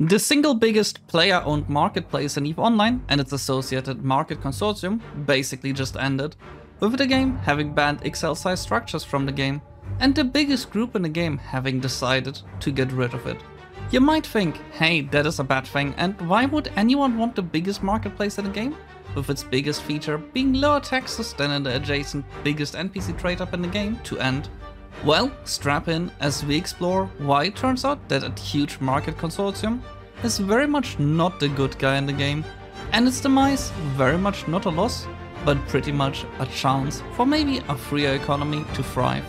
The single biggest player-owned marketplace in EVE Online and its associated market consortium basically just ended, with the game having banned XL-size structures from the game, and the biggest group in the game having decided to get rid of it. You might think, hey, that is a bad thing, and why would anyone want the biggest marketplace in the game? With its biggest feature being lower taxes than in the adjacent biggest NPC trade hub in the game to end. Well, strap in as we explore why it turns out that a huge market consortium is very much not the good guy in the game, and its demise very much not a loss, but pretty much a chance for maybe a freer economy to thrive.